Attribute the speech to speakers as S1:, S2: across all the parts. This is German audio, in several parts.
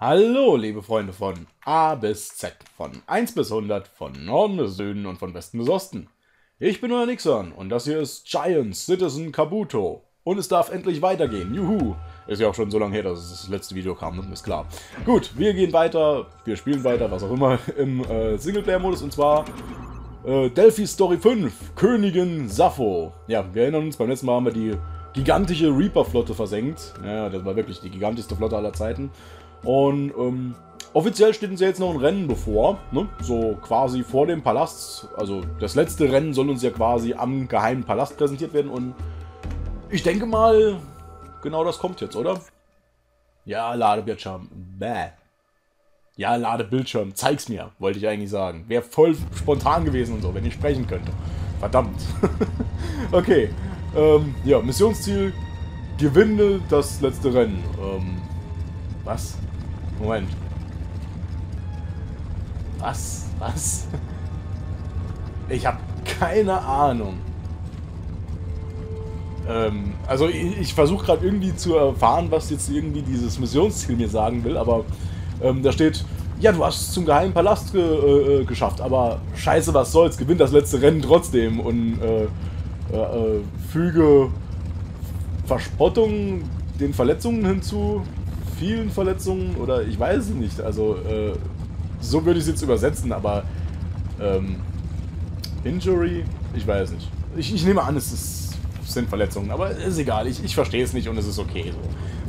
S1: Hallo, liebe Freunde von A bis Z, von 1 bis 100, von Norden bis Süden und von Westen bis Osten. Ich bin euer Nixon und das hier ist Giant Citizen Kabuto. Und es darf endlich weitergehen, juhu. Ist ja auch schon so lange her, dass das letzte Video kam, ne? ist klar. Gut, wir gehen weiter, wir spielen weiter, was auch immer, im äh, Singleplayer-Modus und zwar äh, Delphi Story 5, Königin Sappho. Ja, wir erinnern uns, beim letzten Mal haben wir die gigantische Reaper-Flotte versenkt. Ja, das war wirklich die gigantischste Flotte aller Zeiten. Und ähm, offiziell steht uns ja jetzt noch ein Rennen bevor, ne? so quasi vor dem Palast. Also das letzte Rennen soll uns ja quasi am geheimen Palast präsentiert werden und ich denke mal, genau das kommt jetzt, oder? Ja, Ladebildschirm. Bäh. Ja, Ladebildschirm, zeig's mir, wollte ich eigentlich sagen. Wäre voll spontan gewesen und so, wenn ich sprechen könnte. Verdammt. okay. Ähm, ja, Missionsziel, gewinne das letzte Rennen. Ähm, was? Moment. Was? Was? Ich habe keine Ahnung. Ähm, also ich, ich versuche gerade irgendwie zu erfahren, was jetzt irgendwie dieses Missionsziel mir sagen will, aber ähm, da steht, ja, du hast es zum geheimen Palast ge äh, äh, geschafft, aber scheiße, was soll's, gewinn das letzte Rennen trotzdem und äh, äh, äh füge Verspottung den Verletzungen hinzu, vielen Verletzungen oder ich weiß es nicht. Also äh, so würde ich es jetzt übersetzen, aber ähm, Injury, ich weiß nicht. Ich, ich nehme an, es ist, sind Verletzungen, aber ist egal. Ich, ich verstehe es nicht und es ist okay so.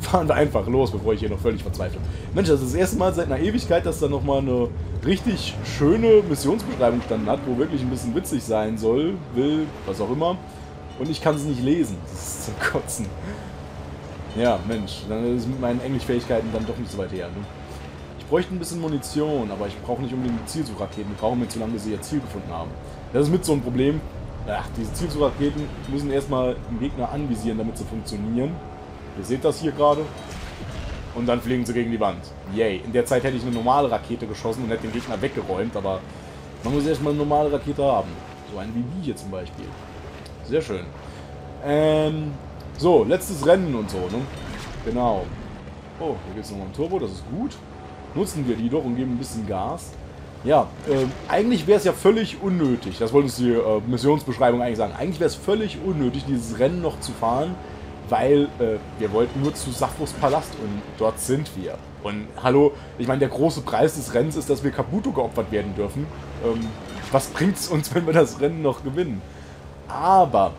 S1: Fahren wir einfach los, bevor ich hier noch völlig verzweifle. Mensch, das ist das erste Mal seit einer Ewigkeit, dass da nochmal eine richtig schöne Missionsbeschreibung standen hat, wo wirklich ein bisschen witzig sein soll, will, was auch immer. Und ich kann es nicht lesen. Das ist zum Kotzen. Ja, Mensch, dann ist mit meinen Englischfähigkeiten dann doch nicht so weit her. Ne? Ich bräuchte ein bisschen Munition, aber ich brauche nicht unbedingt Zielsuchraketen. Die brauchen mir zu lange, bis sie ihr Ziel gefunden haben. Das ist mit so ein Problem. Ach, diese Zielsuchraketen müssen erstmal den Gegner anvisieren, damit sie funktionieren. Ihr seht das hier gerade. Und dann fliegen sie gegen die Wand. Yay. In der Zeit hätte ich eine normale Rakete geschossen und hätte den Gegner weggeräumt, aber man muss erstmal eine normale Rakete haben. So eine wie die hier zum Beispiel. Sehr schön. Ähm, so, letztes Rennen und so, ne? Genau. Oh, hier geht es nochmal um Turbo, das ist gut. Nutzen wir die doch und geben ein bisschen Gas. Ja, äh, eigentlich wäre es ja völlig unnötig, das wollte uns die äh, Missionsbeschreibung eigentlich sagen, eigentlich wäre es völlig unnötig, dieses Rennen noch zu fahren, weil äh, wir wollten nur zu Saphos Palast und dort sind wir. Und hallo, ich meine, der große Preis des Rennens ist, dass wir Kabuto geopfert werden dürfen. Ähm, was bringt es uns, wenn wir das Rennen noch gewinnen? Aber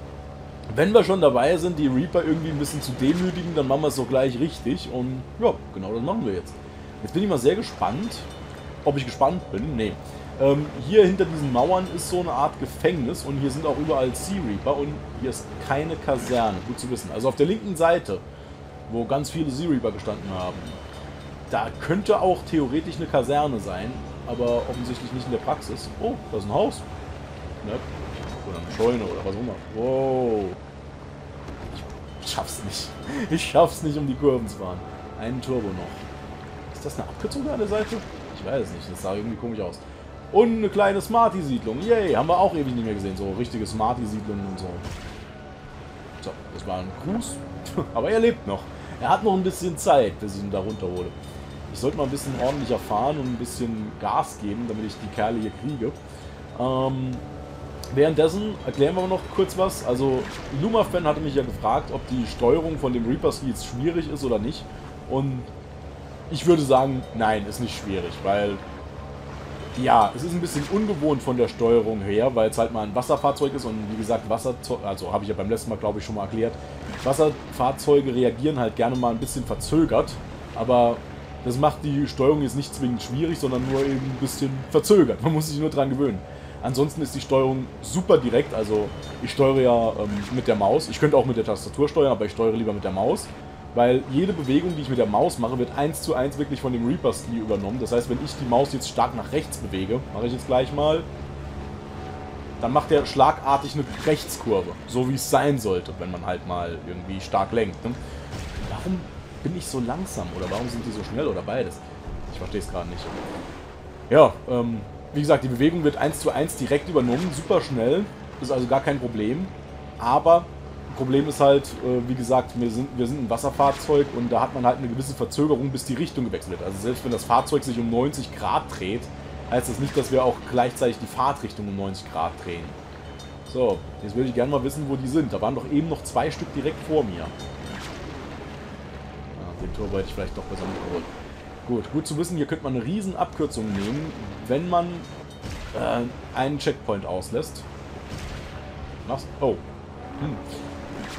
S1: wenn wir schon dabei sind, die Reaper irgendwie ein bisschen zu demütigen, dann machen wir es doch gleich richtig. Und ja, genau das machen wir jetzt. Jetzt bin ich mal sehr gespannt. Ob ich gespannt bin? Nee. Ähm, hier hinter diesen Mauern ist so eine Art Gefängnis und hier sind auch überall Sea Reaper und hier ist keine Kaserne. Gut zu wissen. Also auf der linken Seite, wo ganz viele Sea Reaper gestanden haben, da könnte auch theoretisch eine Kaserne sein, aber offensichtlich nicht in der Praxis. Oh, da ist ein Haus. Ne? Oder eine Scheune oder was auch immer. Wow. Ich schaff's nicht. Ich schaff's nicht, um die Kurven zu fahren. Einen Turbo noch. Ist das eine Abkürzung an der Seite? Ich weiß es nicht. Das sah irgendwie komisch aus. Und eine kleine Smarty-Siedlung. Yay, haben wir auch ewig nicht mehr gesehen. So richtige Smarty-Siedlungen und so. So, das war ein Gruß. Aber er lebt noch. Er hat noch ein bisschen Zeit, bis ich ihn da runterhole. Ich sollte mal ein bisschen ordentlicher fahren und ein bisschen Gas geben, damit ich die Kerle hier kriege. Ähm, Währenddessen erklären wir noch kurz was. Also, Luma-Fan hatte mich ja gefragt, ob die Steuerung von dem Reaper jetzt schwierig ist oder nicht. Und ich würde sagen, nein, ist nicht schwierig, weil ja, es ist ein bisschen ungewohnt von der Steuerung her, weil es halt mal ein Wasserfahrzeug ist und wie gesagt, Wasserzeug, also habe ich ja beim letzten Mal glaube ich schon mal erklärt, Wasserfahrzeuge reagieren halt gerne mal ein bisschen verzögert, aber das macht die Steuerung jetzt nicht zwingend schwierig, sondern nur eben ein bisschen verzögert. Man muss sich nur dran gewöhnen. Ansonsten ist die Steuerung super direkt, also ich steuere ja ähm, mit der Maus. Ich könnte auch mit der Tastatur steuern, aber ich steuere lieber mit der Maus. Weil jede Bewegung, die ich mit der Maus mache, wird eins zu eins wirklich von dem Reaper-Ski übernommen. Das heißt, wenn ich die Maus jetzt stark nach rechts bewege, mache ich jetzt gleich mal, dann macht der schlagartig eine Rechtskurve. So wie es sein sollte, wenn man halt mal irgendwie stark lenkt. Ne? Warum bin ich so langsam? Oder warum sind die so schnell? Oder beides? Ich verstehe es gerade nicht. Ja, ähm, wie gesagt, die Bewegung wird eins zu eins direkt übernommen, super schnell. Ist also gar kein Problem. Aber Problem ist halt, äh, wie gesagt, wir sind, wir sind ein Wasserfahrzeug und da hat man halt eine gewisse Verzögerung, bis die Richtung gewechselt wird. Also selbst wenn das Fahrzeug sich um 90 Grad dreht, heißt das nicht, dass wir auch gleichzeitig die Fahrtrichtung um 90 Grad drehen. So, jetzt würde ich gerne mal wissen, wo die sind. Da waren doch eben noch zwei Stück direkt vor mir. Ja, den Turbo hätte ich vielleicht doch besser mitgeholt. Gut, gut zu wissen, hier könnte man eine riesen Abkürzung nehmen, wenn man äh, einen Checkpoint auslässt. Was? Oh. Hm.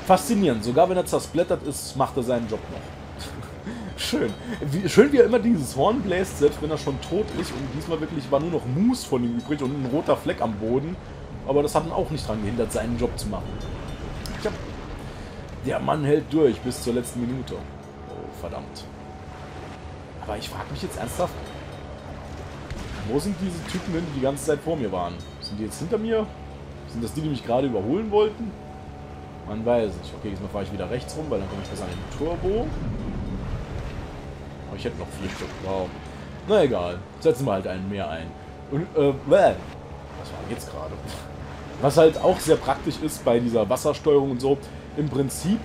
S1: Faszinierend. Sogar wenn er zersplittert ist, macht er seinen Job noch. schön. Wie, schön, wie er immer dieses Horn bläst, selbst wenn er schon tot ist. Und diesmal wirklich war nur noch Mus von ihm übrig und ein roter Fleck am Boden. Aber das hat ihn auch nicht daran gehindert, seinen Job zu machen. Tja. Der Mann hält durch bis zur letzten Minute. Oh, verdammt. Aber ich frage mich jetzt ernsthaft, wo sind diese Typen hin, die die ganze Zeit vor mir waren? Sind die jetzt hinter mir? Sind das die, die mich gerade überholen wollten? Man weiß nicht. Okay, diesmal fahre ich wieder rechts rum, weil dann komme ich besser an den Turbo. Aber ich hätte noch vier Stück. Wow. Na egal. Setzen wir halt einen mehr ein. Und, äh, bäh. Was war jetzt gerade? Was halt auch sehr praktisch ist bei dieser Wassersteuerung und so. Im Prinzip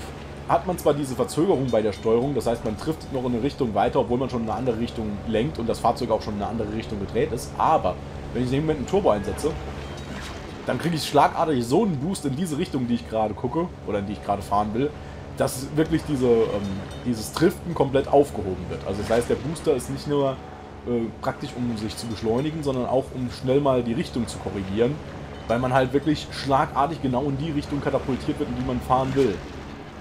S1: hat man zwar diese Verzögerung bei der Steuerung, das heißt, man trifft noch in eine Richtung weiter, obwohl man schon in eine andere Richtung lenkt und das Fahrzeug auch schon in eine andere Richtung gedreht ist. Aber wenn ich in dem Moment einen Turbo einsetze, dann kriege ich schlagartig so einen Boost in diese Richtung, die ich gerade gucke oder in die ich gerade fahren will, dass wirklich diese, ähm, dieses Driften komplett aufgehoben wird. Also das heißt, der Booster ist nicht nur äh, praktisch, um sich zu beschleunigen, sondern auch, um schnell mal die Richtung zu korrigieren, weil man halt wirklich schlagartig genau in die Richtung katapultiert wird, in die man fahren will.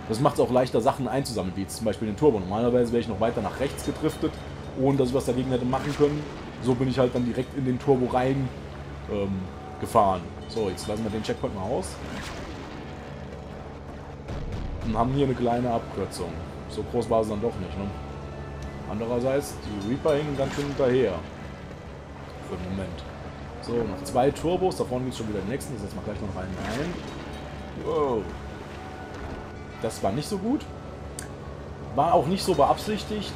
S1: Das macht es auch leichter, Sachen einzusammeln, wie jetzt zum Beispiel den Turbo. Normalerweise wäre ich noch weiter nach rechts gedriftet, ohne dass ich was dagegen hätte machen können. So bin ich halt dann direkt in den Turbo rein ähm, gefahren. So, jetzt lassen wir den Checkpoint mal aus. Und haben hier eine kleine Abkürzung. So groß war es dann doch nicht, ne? Andererseits, die Reaper hingen ganz schön hinterher. Für den Moment. So, noch zwei Turbos. Da vorne gibt es schon wieder den nächsten. Ich setze mal gleich noch einen ein. Wow. Das war nicht so gut. War auch nicht so beabsichtigt.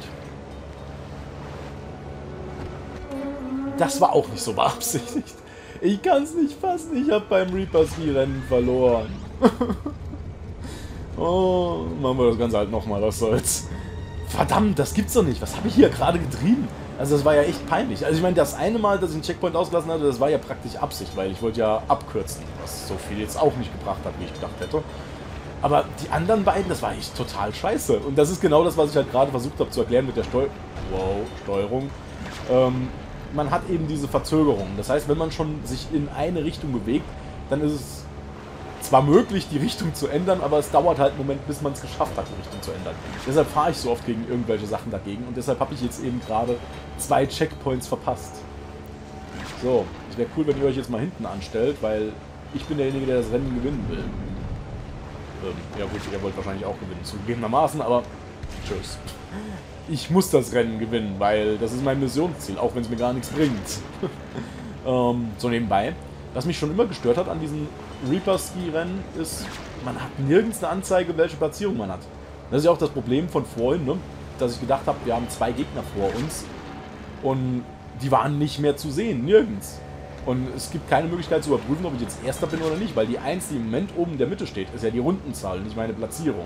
S1: Das war auch nicht so beabsichtigt. Ich kann es nicht fassen. Ich habe beim Reaper Ski Rennen verloren. oh, machen wir das Ganze halt nochmal. Was soll's. Verdammt, das gibt's doch nicht. Was habe ich hier gerade getrieben? Also das war ja echt peinlich. Also ich meine, das eine Mal, dass ich einen Checkpoint ausgelassen hatte, das war ja praktisch Absicht, weil ich wollte ja abkürzen, was so viel jetzt auch nicht gebracht hat, wie ich gedacht hätte. Aber die anderen beiden, das war echt total scheiße. Und das ist genau das, was ich halt gerade versucht habe zu erklären mit der Steu wow, Steuerung. Ähm, man hat eben diese Verzögerung. Das heißt, wenn man schon sich in eine Richtung bewegt, dann ist es zwar möglich, die Richtung zu ändern, aber es dauert halt einen Moment, bis man es geschafft hat, die Richtung zu ändern. Deshalb fahre ich so oft gegen irgendwelche Sachen dagegen und deshalb habe ich jetzt eben gerade zwei Checkpoints verpasst. So, es wäre cool, wenn ihr euch jetzt mal hinten anstellt, weil ich bin derjenige, der das Rennen gewinnen will. Ähm, ja gut, ihr wollt wahrscheinlich auch gewinnen, zugegebenermaßen, aber tschüss. Ich muss das Rennen gewinnen, weil das ist mein Missionsziel, auch wenn es mir gar nichts bringt. ähm, so nebenbei. Was mich schon immer gestört hat an diesen Reaper-Ski-Rennen ist, man hat nirgends eine Anzeige, welche Platzierung man hat. Das ist ja auch das Problem von vorhin, ne? dass ich gedacht habe, wir haben zwei Gegner vor uns und die waren nicht mehr zu sehen, nirgends. Und es gibt keine Möglichkeit zu überprüfen, ob ich jetzt Erster bin oder nicht, weil die 1, die im Moment oben in der Mitte steht, ist ja die Rundenzahl, nicht meine Platzierung.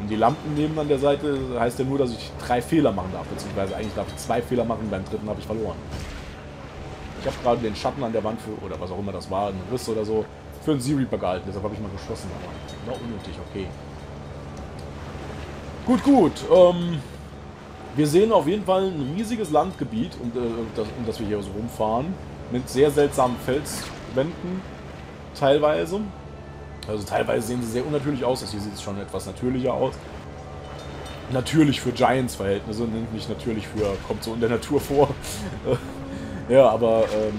S1: Und die Lampen neben an der Seite heißt ja nur, dass ich drei Fehler machen darf, beziehungsweise eigentlich darf ich zwei Fehler machen, beim dritten habe ich verloren. Ich habe gerade den Schatten an der Wand für, oder was auch immer das war, einen Riss oder so, für einen Sea-Reaper gehalten, deshalb habe ich mal geschossen, aber war unnötig, okay. Gut, gut, ähm, wir sehen auf jeden Fall ein riesiges Landgebiet, um, äh, das, um das wir hier so rumfahren mit sehr seltsamen Felswänden teilweise. Also teilweise sehen sie sehr unnatürlich aus, das hier sieht es schon etwas natürlicher aus. Natürlich für Giants-Verhältnisse, nicht natürlich für, kommt so in der Natur vor. ja, aber ähm,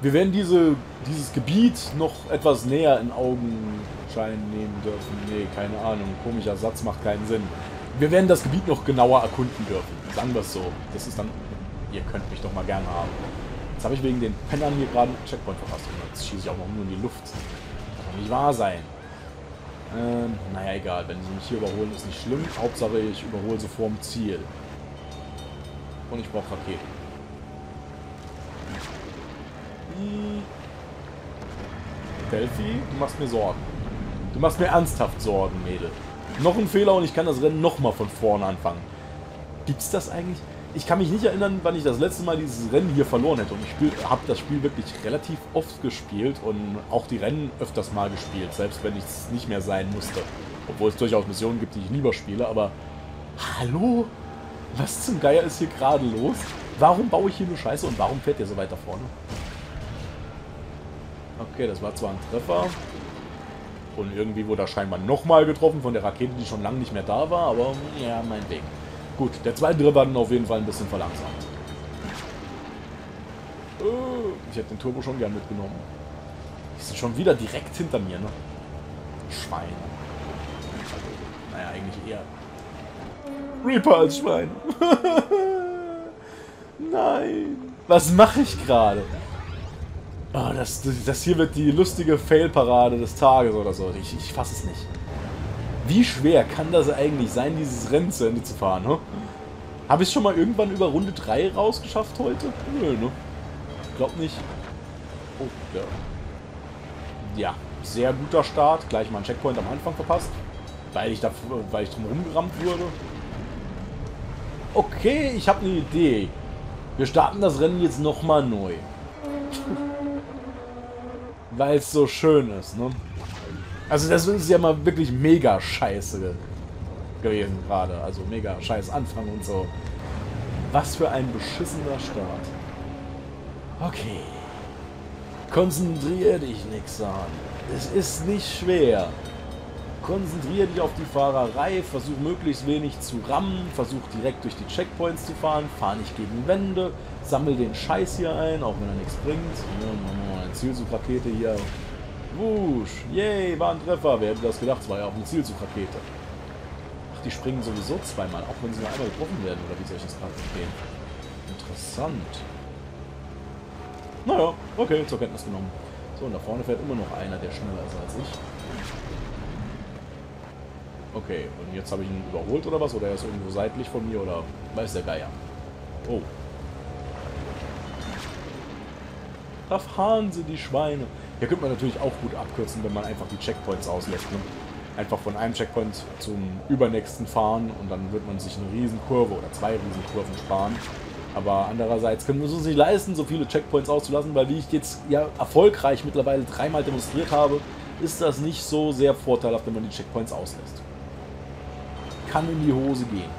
S1: wir werden diese, dieses Gebiet noch etwas näher in Augenschein nehmen dürfen. Nee, keine Ahnung, komischer Satz macht keinen Sinn. Wir werden das Gebiet noch genauer erkunden dürfen, sagen wir es so. Das ist dann, ihr könnt mich doch mal gerne haben. Jetzt habe ich wegen den Pennern hier gerade einen Checkpoint verpasst. jetzt schieße ich auch noch nur in die Luft. Das kann doch nicht wahr sein. Ähm, naja, egal. Wenn sie mich hier überholen, ist nicht schlimm. Hauptsache, ich überhole sie vorm Ziel. Und ich brauche Raketen. Delphi, du machst mir Sorgen. Du machst mir ernsthaft Sorgen, Mädel. Noch ein Fehler und ich kann das Rennen nochmal von vorne anfangen. Gibt's das eigentlich? Ich kann mich nicht erinnern, wann ich das letzte Mal dieses Rennen hier verloren hätte. Und ich habe das Spiel wirklich relativ oft gespielt und auch die Rennen öfters mal gespielt, selbst wenn es nicht mehr sein musste. Obwohl es durchaus Missionen gibt, die ich lieber spiele, aber... Hallo? Was zum Geier ist hier gerade los? Warum baue ich hier nur Scheiße und warum fährt der so weiter vorne? Okay, das war zwar ein Treffer. Und irgendwie wurde er scheinbar nochmal getroffen von der Rakete, die schon lange nicht mehr da war, aber ja, mein Ding. Gut, der zweite Treffer hat ihn auf jeden Fall ein bisschen verlangsamt. Oh, ich hätte den Turbo schon gern mitgenommen. Die sind schon wieder direkt hinter mir, ne? Schwein. naja, eigentlich eher Reaper als Schwein. Nein. Was mache ich gerade? Oh, das, das hier wird die lustige Fail-Parade des Tages oder so. Ich, ich fasse es nicht. Wie schwer kann das eigentlich sein, dieses Rennen zu Ende zu fahren? Ne? Habe ich schon mal irgendwann über Runde 3 rausgeschafft heute? Nö, ne? Glaub nicht. Oh, ja. Ja, sehr guter Start. Gleich mal einen Checkpoint am Anfang verpasst. Weil ich, da, weil ich drum rumgerammt wurde. Okay, ich habe eine Idee. Wir starten das Rennen jetzt nochmal neu. Weil es so schön ist, ne? Also das ist ja mal wirklich mega scheiße gewesen gerade. Also mega scheiß Anfang und so. Was für ein beschissener Start. Okay. Konzentrier dich, Nixon. Es ist nicht schwer. Konzentriere dich auf die Fahrerei, versuch möglichst wenig zu rammen, versuch direkt durch die Checkpoints zu fahren, fahr nicht gegen Wände, sammel den Scheiß hier ein, auch wenn er nichts bringt. Ja, Zielsuchrakete hier. Wusch, yay, war ein Treffer. Wer hätte das gedacht? Es war ja auch eine Zielsuchrakete. Ach, die springen sowieso zweimal, auch wenn sie nur einmal getroffen werden, oder wie soll ich das gerade verstehen? Interessant. Naja, okay, zur Kenntnis genommen. So, und da vorne fährt immer noch einer, der schneller ist als ich. Okay, und jetzt habe ich ihn überholt oder was? Oder er ist irgendwo seitlich von mir oder weiß der Geier. Oh. Da fahren sie, die Schweine. Hier könnte man natürlich auch gut abkürzen, wenn man einfach die Checkpoints auslässt. Ne? Einfach von einem Checkpoint zum übernächsten fahren und dann wird man sich eine Riesenkurve oder zwei Riesenkurven sparen. Aber andererseits können wir uns nicht leisten, so viele Checkpoints auszulassen, weil wie ich jetzt ja erfolgreich mittlerweile dreimal demonstriert habe, ist das nicht so sehr vorteilhaft, wenn man die Checkpoints auslässt kann in die Hose gehen.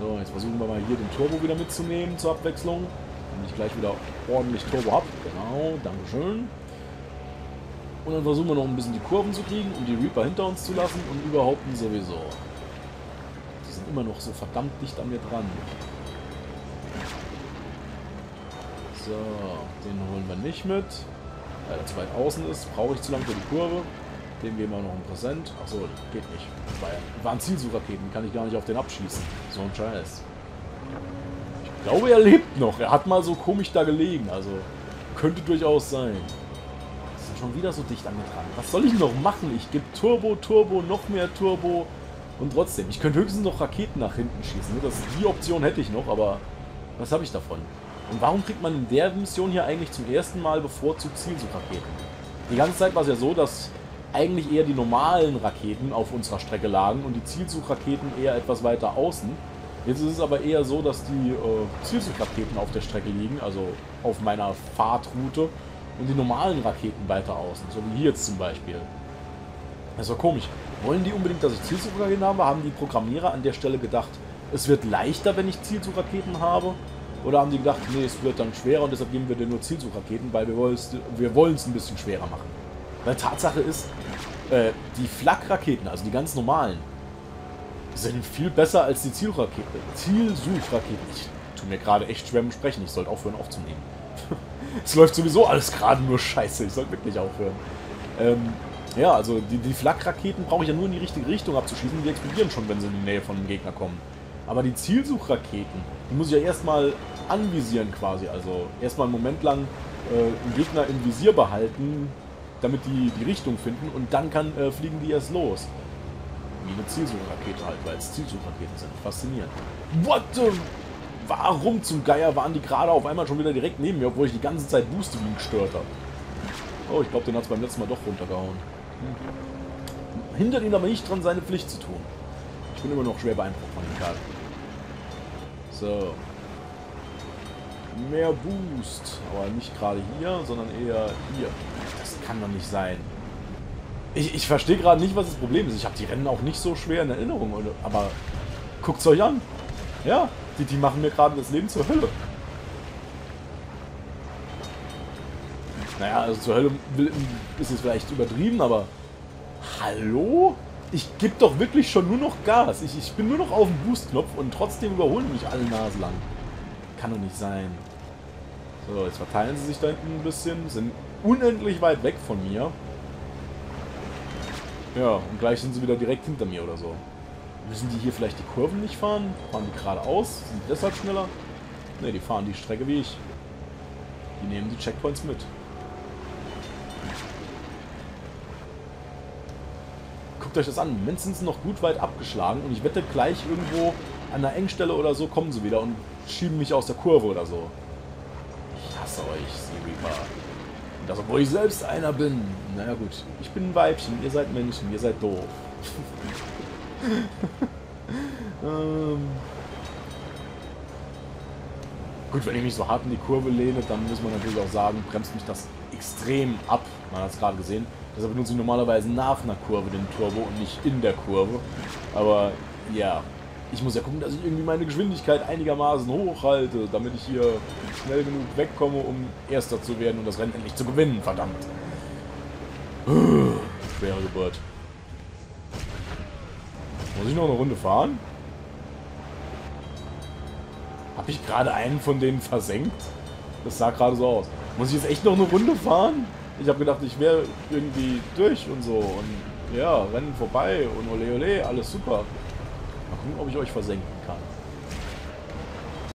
S1: So, jetzt versuchen wir mal hier den Turbo wieder mitzunehmen zur Abwechslung. Damit ich gleich wieder ordentlich Turbo habe. Genau, Dankeschön. Und dann versuchen wir noch ein bisschen die Kurven zu kriegen, um die Reaper hinter uns zu lassen und überhaupt sowieso. Die sind immer noch so verdammt dicht an mir dran. So, den holen wir nicht mit. Weil er zu weit außen ist, brauche ich zu lang für die Kurve. Dem geben wir noch ein Präsent. Achso, geht nicht. Weil waren Zielsuchraketen, kann ich gar nicht auf den abschießen. So ein Scheiß. Ich glaube, er lebt noch. Er hat mal so komisch da gelegen. Also, könnte durchaus sein. Das ist schon wieder so dicht an mir dran. Was soll ich noch machen? Ich gebe Turbo, Turbo, noch mehr Turbo. Und trotzdem, ich könnte höchstens noch Raketen nach hinten schießen. Das, die Option hätte ich noch, aber was habe ich davon? Und warum kriegt man in der Mission hier eigentlich zum ersten Mal bevorzugt Zielsuchraketen? Die ganze Zeit war es ja so, dass eigentlich eher die normalen Raketen auf unserer Strecke lagen und die Zielsuchraketen eher etwas weiter außen. Jetzt ist es aber eher so, dass die äh, Zielsuchraketen auf der Strecke liegen, also auf meiner Fahrtroute, und die normalen Raketen weiter außen, so wie hier jetzt zum Beispiel. Das doch komisch. Wollen die unbedingt, dass ich Zielsuchraketen habe? Haben die Programmierer an der Stelle gedacht, es wird leichter, wenn ich Zielsuchraketen habe? Oder haben die gedacht, nee, es wird dann schwerer und deshalb geben wir dir nur Zielsuchraketen, weil wir wollen es ein bisschen schwerer machen? Weil Tatsache ist, äh, die Flak-Raketen, also die ganz normalen, sind viel besser als die Zielraketen. Zielsuchraketen. Ich tue mir gerade echt schwer mit Sprechen. Ich sollte aufhören aufzunehmen. es läuft sowieso alles gerade nur scheiße. Ich sollte wirklich aufhören. Ähm, ja, also die, die Flak-Raketen brauche ich ja nur in die richtige Richtung abzuschießen. Die explodieren schon, wenn sie in die Nähe von einem Gegner kommen. Aber die Zielsuchraketen, die muss ich ja erstmal anvisieren quasi. Also erstmal einen Moment lang äh, einen Gegner im Visier behalten, damit die die Richtung finden und dann kann, äh, fliegen die erst los. Wie eine Zielsuchrakete halt, weil es Zielsuchraketen sind. Faszinierend. What the... Warum zum Geier waren die gerade auf einmal schon wieder direkt neben mir, obwohl ich die ganze Zeit Boost wie gestört habe? Oh, ich glaube, den hat es beim letzten Mal doch runtergehauen. Hm. hindert ihn aber nicht dran, seine Pflicht zu tun. Ich bin immer noch schwer beeindruckt von dem Kerl. So. Mehr Boost. Aber nicht gerade hier, sondern eher hier. Das kann doch nicht sein. Ich, ich verstehe gerade nicht, was das Problem ist. Ich habe die Rennen auch nicht so schwer in Erinnerung. Aber guckt es euch an. Ja, die, die machen mir gerade das Leben zur Hölle. Naja, also zur Hölle ist es vielleicht übertrieben, aber... Hallo? Ich gebe doch wirklich schon nur noch Gas. Ich, ich bin nur noch auf dem Boost-Knopf und trotzdem überholen mich alle Nase lang. Kann doch nicht sein. So, jetzt verteilen sie sich da hinten ein bisschen. Sind unendlich weit weg von mir. Ja, und gleich sind sie wieder direkt hinter mir oder so. Müssen die hier vielleicht die Kurven nicht fahren? Fahren die geradeaus? Sind die deshalb schneller? Ne, die fahren die Strecke wie ich. Die nehmen die Checkpoints mit. Guckt euch das an. Im sind sie noch gut weit abgeschlagen und ich wette gleich irgendwo an der Engstelle oder so kommen sie wieder und schieben mich aus der Kurve oder so. Ich hasse euch, Sea Reaper. Das, obwohl ich selbst einer bin. Naja gut, ich bin ein Weibchen, ihr seid Menschen, ihr seid doof. ähm. Gut, wenn ich mich so hart in die Kurve lehne, dann muss man natürlich auch sagen, bremst mich das extrem ab. Man hat es gerade gesehen. Deshalb benutze ich normalerweise nach einer Kurve den Turbo und nicht in der Kurve. Aber ja, ich muss ja gucken, dass ich irgendwie meine Geschwindigkeit einigermaßen hochhalte, damit ich hier schnell genug wegkomme, um Erster zu werden und das Rennen endlich zu gewinnen, verdammt. Schwere Geburt. Muss ich noch eine Runde fahren? Habe ich gerade einen von denen versenkt? Das sah gerade so aus. Muss ich jetzt echt noch eine Runde fahren? Ich habe gedacht, ich wäre irgendwie durch und so. Und ja, Rennen vorbei und ole ole, alles super. Mal gucken, ob ich euch versenken kann.